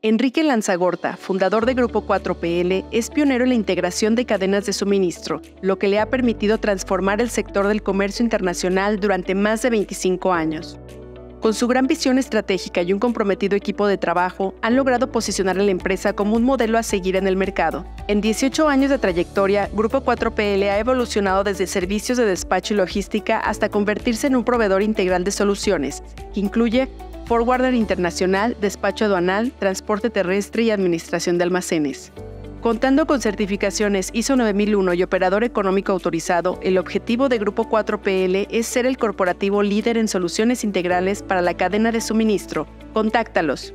Enrique Lanzagorta, fundador de Grupo 4PL, es pionero en la integración de cadenas de suministro, lo que le ha permitido transformar el sector del comercio internacional durante más de 25 años. Con su gran visión estratégica y un comprometido equipo de trabajo, han logrado posicionar a la empresa como un modelo a seguir en el mercado. En 18 años de trayectoria, Grupo 4PL ha evolucionado desde servicios de despacho y logística hasta convertirse en un proveedor integral de soluciones, que incluye forwarder internacional, despacho aduanal, transporte terrestre y administración de almacenes. Contando con certificaciones ISO 9001 y operador económico autorizado, el objetivo de Grupo 4PL es ser el corporativo líder en soluciones integrales para la cadena de suministro. Contáctalos